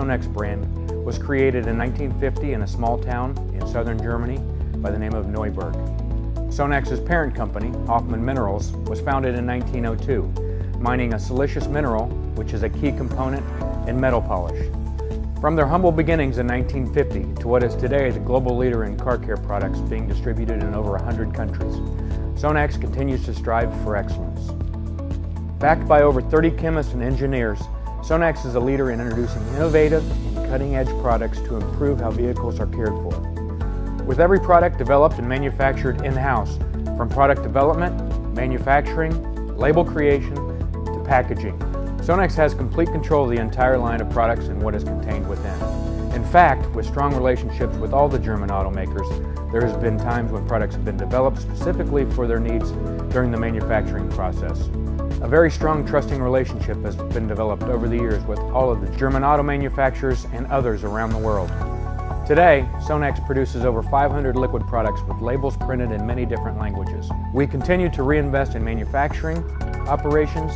SONAX brand was created in 1950 in a small town in southern Germany by the name of Neuburg. SONAX's parent company, Hoffmann Minerals, was founded in 1902, mining a siliceous mineral, which is a key component in metal polish. From their humble beginnings in 1950 to what is today the global leader in car care products being distributed in over 100 countries, SONAX continues to strive for excellence. Backed by over 30 chemists and engineers, SONAX is a leader in introducing innovative and cutting-edge products to improve how vehicles are cared for. With every product developed and manufactured in-house, from product development, manufacturing, label creation, to packaging, SONAX has complete control of the entire line of products and what is contained within. In fact, with strong relationships with all the German automakers, there has been times when products have been developed specifically for their needs during the manufacturing process. A very strong trusting relationship has been developed over the years with all of the German auto manufacturers and others around the world. Today, SONAX produces over 500 liquid products with labels printed in many different languages. We continue to reinvest in manufacturing, operations,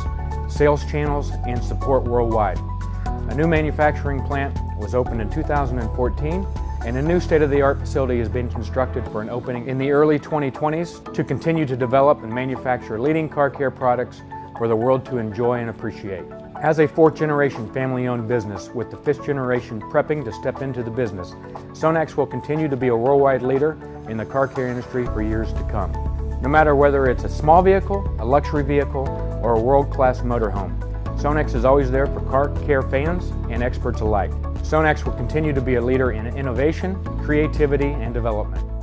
sales channels, and support worldwide. A new manufacturing plant was opened in 2014 and a new state-of-the-art facility is being constructed for an opening in the early 2020s to continue to develop and manufacture leading car care products for the world to enjoy and appreciate. As a fourth generation family owned business with the fifth generation prepping to step into the business, SONAX will continue to be a worldwide leader in the car care industry for years to come. No matter whether it's a small vehicle, a luxury vehicle, or a world-class motorhome. SONAX is always there for car care fans and experts alike. SONAX will continue to be a leader in innovation, creativity, and development.